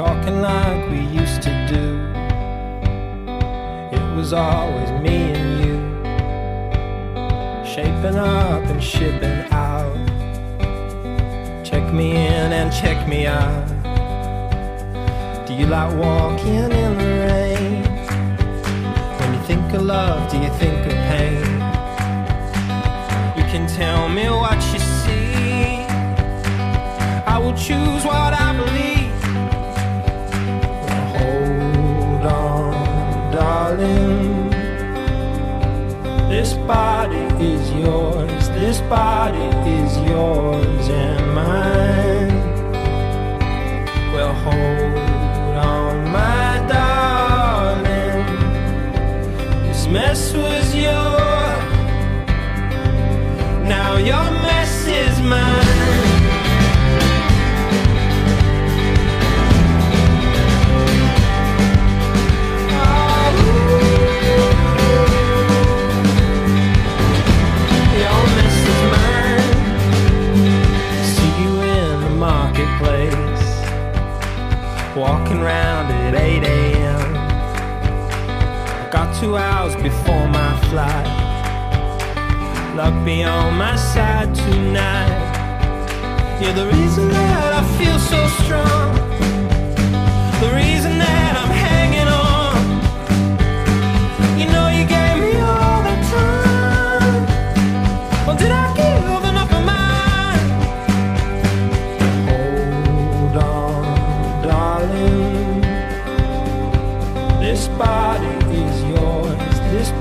talking like we used to do. It was always me and you, shaping up and shipping out. Check me in and check me out. Do you like walking in the rain? When you think of love, do you think of pain? You can tell me what you see. I will choose what I body is yours. This body is yours walking round at 8 a.m. I got two hours before my flight. Luck be on my side tonight. You're the reason that I feel so strong.